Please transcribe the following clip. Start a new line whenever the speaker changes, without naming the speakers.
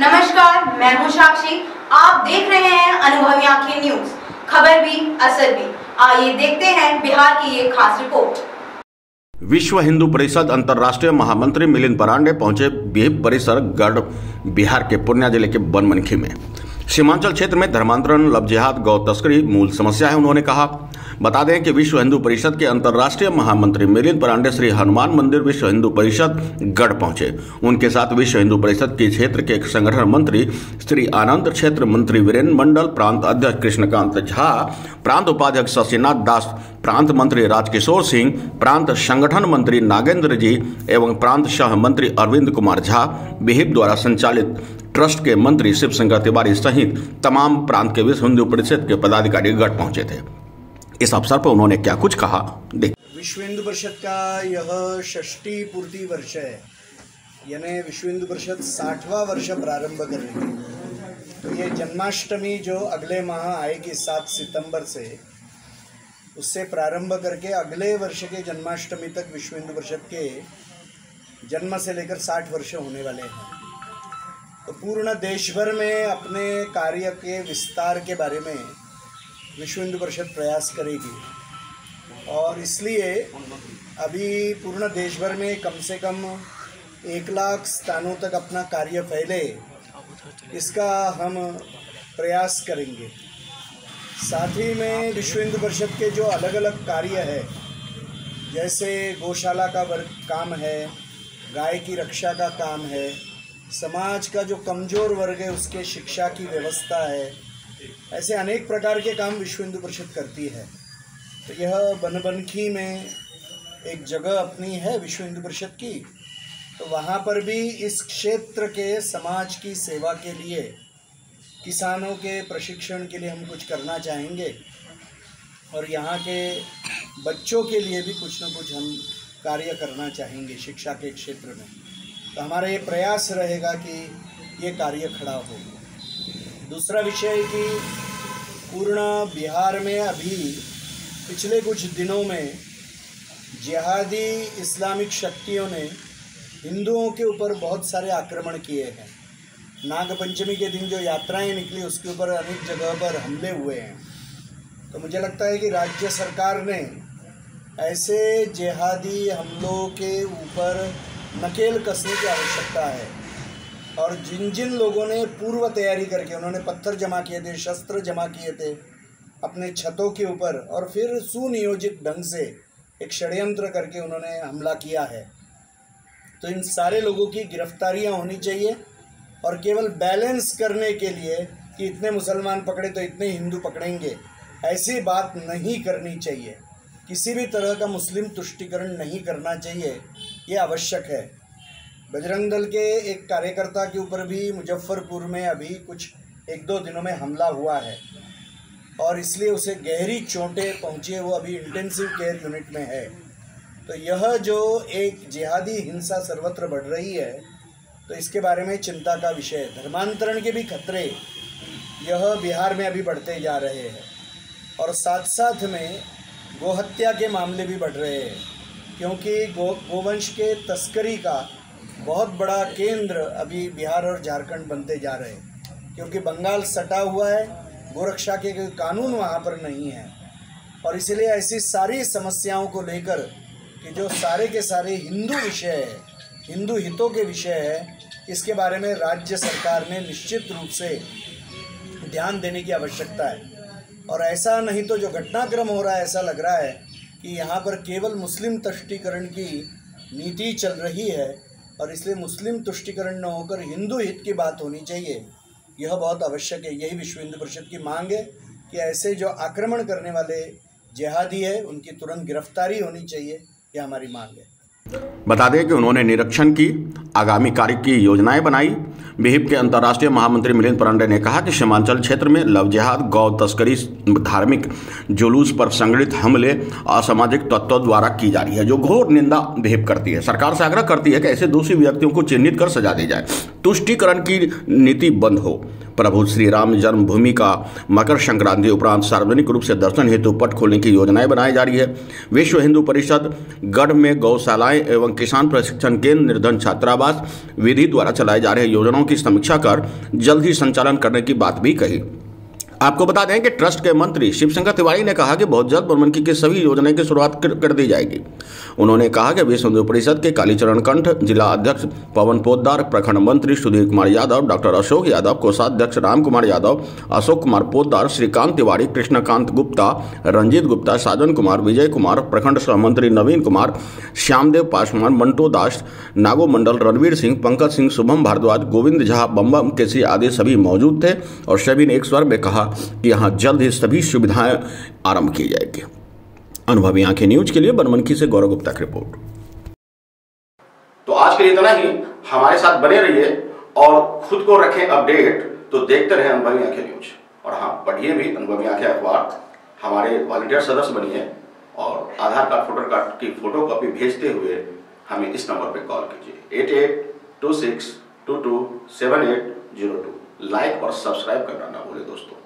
नमस्कार, मैं हूँ साक्षी। आप देख रहे हैं अनुभवी आँखें न्यूज़। खबर भी, असर भी। आइए देखते हैं बिहार की ये खास रिपोर्ट।
विश्व हिंदू परिषद अंतर्राष्ट्रीय महामंत्री मिलिंद परांडे पहुँचे परिसर गढ़ बिहार के पूर्णिया ज़िले के बनमनखी में। सीमांचल क्षेत्र में धर्मांतरण लव जिहाद गौ तस्करी मूल समस्या है, उन्होंने कहा। बता दें कि विश्व हिंदू परिषद के अंतर्राष्ट्रीय महामंत्री मिलिंद परांडे श्री हनुमान मंदिर विश्व हिंदू परिषद गढ़ पहुँचे। उनके साथ विश्व हिंदू परिषद के क्षेत्र के संगठन मंत्री श्री आनंद क्षेत्र मंत्री वीरेंद्र मंडल, प्रांत अध्यक्ष कृष्णकांत झा, प्रांत उपाध्यक्ष शशिनाथ दास, प्रांत मंत्री राजकिशोर सिंह, प्रांत संगठन मंत्री नागेंद्र जी एवं प्रांत सह मंत्री अरविंद कुमार झा बिहिप द्वारा संचालित ट्रस्ट के मंत्री शिव शंकर तिवारी सहित तमाम प्रांत के विश्व हिंदू परिषद के पदाधिकारी गढ़ पहुँचे थे। इस अवसर पर उन्होंने क्या कुछ कहा? देख।
विश्व हिंदू परिषद का यह षष्ठी पूर्ति वर्ष है। यानी विश्व हिंदू परिषद साठवां वर्ष प्रारंभ कर रही है तो ये जन्माष्टमी जो अगले माह आएगी सात सितंबर से, उससे प्रारंभ करके अगले वर्ष के जन्माष्टमी तक विश्व हिंदू परिषद के जन्म से लेकर साठ वर्ष होने वाले हैं। तो पूर्ण देश भर में अपने कार्य के विस्तार के बारे में विश्व हिंदू परिषद प्रयास करेगी। और इसलिए अभी पूर्ण देश भर में कम से कम एक लाख स्थानों तक अपना कार्य फैले, इसका हम प्रयास करेंगे। साथ ही में विश्व हिंदू परिषद के जो अलग अलग कार्य है, जैसे गौशाला का वर्ग काम है, गाय की रक्षा का काम है, समाज का जो कमज़ोर वर्ग है, उसके शिक्षा की व्यवस्था है ऐसे अनेक प्रकार के काम विश्व हिंदू परिषद करती है। तो यह बनबनखी में एक जगह अपनी है विश्व हिंदू परिषद की। तो वहाँ पर भी इस क्षेत्र के समाज की सेवा के लिए, किसानों के प्रशिक्षण के लिए हम कुछ करना चाहेंगे। और यहाँ के बच्चों के लिए भी कुछ ना कुछ हम कार्य करना चाहेंगे शिक्षा के क्षेत्र में। तो हमारा ये प्रयास रहेगा कि ये कार्य खड़ा हो। दूसरा विषय कि पूर्ण बिहार में अभी पिछले कुछ दिनों में जिहादी इस्लामिक शक्तियों ने हिंदुओं के ऊपर बहुत सारे आक्रमण किए हैं। नागपंचमी के दिन जो यात्राएँ निकली, उसके ऊपर अनेक जगह पर हमले हुए हैं। तो मुझे लगता है कि राज्य सरकार ने ऐसे जिहादी हमलों के ऊपर नकेल कसने की आवश्यकता है। और जिन जिन लोगों ने पूर्व तैयारी करके, उन्होंने पत्थर जमा किए थे, शस्त्र जमा किए थे, अपने छतों के ऊपर और फिर सुनियोजित ढंग से एक षड्यंत्र करके उन्होंने हमला किया है। तो इन सारे लोगों की गिरफ्तारियाँ होनी चाहिए और केवल बैलेंस करने के लिए कि इतने मुसलमान पकड़े तो इतने हिंदू पकड़ेंगे, ऐसी बात नहीं करनी चाहिए। किसी भी तरह का मुस्लिम तुष्टिकरण नहीं करना चाहिए, ये आवश्यक है। बजरंग दल के एक कार्यकर्ता के ऊपर भी मुजफ्फरपुर में अभी कुछ एक दो दिनों में हमला हुआ है। और इसलिए उसे गहरी चोटें पहुँची वो अभी इंटेंसिव केयर यूनिट में है। तो यह जो एक जिहादी हिंसा सर्वत्र बढ़ रही है तो इसके बारे में चिंता का विषय धर्मांतरण के भी खतरे यह बिहार में अभी बढ़ते जा रहे हैं। और साथ साथ में गोहत्या के मामले भी बढ़ रहे हैं, क्योंकि गो, गोवंश के तस्करी का बहुत बड़ा केंद्र अभी बिहार और झारखंड बनते जा रहे हैं। क्योंकि बंगाल सटा हुआ है, गोरक्षा के कानून वहाँ पर नहीं है। और इसलिए ऐसी सारी समस्याओं को लेकर कि जो सारे के सारे हिंदू विषय है, हिंदू हितों के विषय है, इसके बारे में राज्य सरकार ने निश्चित रूप से ध्यान देने की आवश्यकता है। और ऐसा नहीं तो जो घटनाक्रम हो रहा है, ऐसा लग रहा है कि यहाँ पर केवल मुस्लिम तष्टीकरण की नीति चल रही है और इसलिए मुस्लिम तुष्टिकरण न होकर हिंदू हित की बात होनी चाहिए। यह बहुत आवश्यक है। यही विश्व हिंदू परिषद की मांग है कि ऐसे जो आक्रमण करने वाले जिहादी है, उनकी तुरंत गिरफ्तारी होनी चाहिए। यह हमारी मांग है।
बता दें कि उन्होंने निरीक्षण की, आगामी कार्य की योजनाएँ बनाई। बिहिप के अंतर्राष्ट्रीय महामंत्री मिलिंद परांडे ने कहा कि सीमांचल क्षेत्र में लव जिहाद, गौ तस्करी, धार्मिक जुलूस पर संगठित हमले, असामाजिक तत्वों द्वारा की जा रही है, जो घोर निंदा बिहिप करती है। सरकार से आग्रह करती है कि ऐसे दोषी व्यक्तियों को चिन्हित कर सजा दी जाए। तुष्टिकरण की नीति बंद हो। प्रभु श्री राम जन्मभूमि का मकर संक्रांति उपरांत सार्वजनिक रूप से दर्शन हेतु पट खोलने की योजनाएँ बनाई जा रही है। विश्व हिंदू परिषद, गढ़ में गौशालाएँ एवं किसान प्रशिक्षण केंद्र, निर्धन छात्रावास विधि द्वारा चलाए जा रहे योजनाओं की समीक्षा कर जल्द ही संचालन करने की बात भी कही। आपको बता दें कि ट्रस्ट के मंत्री शिवशंकर तिवारी ने कहा कि बहुत जल्द बनमनखी की सभी योजनाएँ की शुरुआत कर दी जाएगी। उन्होंने कहा कि विश्व हिंदू परिषद के कालीचरण कंठ, जिला अध्यक्ष पवन पोद्दार, प्रखंड मंत्री सुधीर कुमार यादव, डॉक्टर अशोक यादव, कोषाध्यक्ष राम कुमार यादव, अशोक कुमार पोद्दार, श्रीकांत तिवारी, कृष्णकांत गुप्ता, रंजीत गुप्ता, साजन कुमार, विजय कुमार, प्रखंड सहमंत्री नवीन कुमार, श्यामदेव पासवान, मंटो दास, नागो मंडल रणवीर सिंह, पंकज सिंह, शुभम भारद्वाज, गोविंद झा, बम्बम केसी आदि सभी मौजूद थे और सभी ने एक स्वर में कहा कि यहाँ जल्द ही सभी सुविधाएँ आरंभ की जाएगी। अनुभवी आँखें न्यूज़ के लिए बनमनखी से गौरव गुप्ता की रिपोर्ट।
तो आज के लिए इतना ही। हमारे साथ बने रहिए और खुद को रखें अपडेट। तो देखते रहे अनुभवी आँखें न्यूज़। और हाँ पढ़िए भी अनुभवी आँखें अखबार। हमारे वॉलंटियर सदस्य बनिए और आधार कार्ड फ़ोटो कार्ड की फ़ोटो कॉपी भेजते हुए हमें इस नंबर पर कॉल कीजिए। Eight eight two six two two seven eight zero two. Like और सब्सक्राइब करना ना भूले दोस्तों।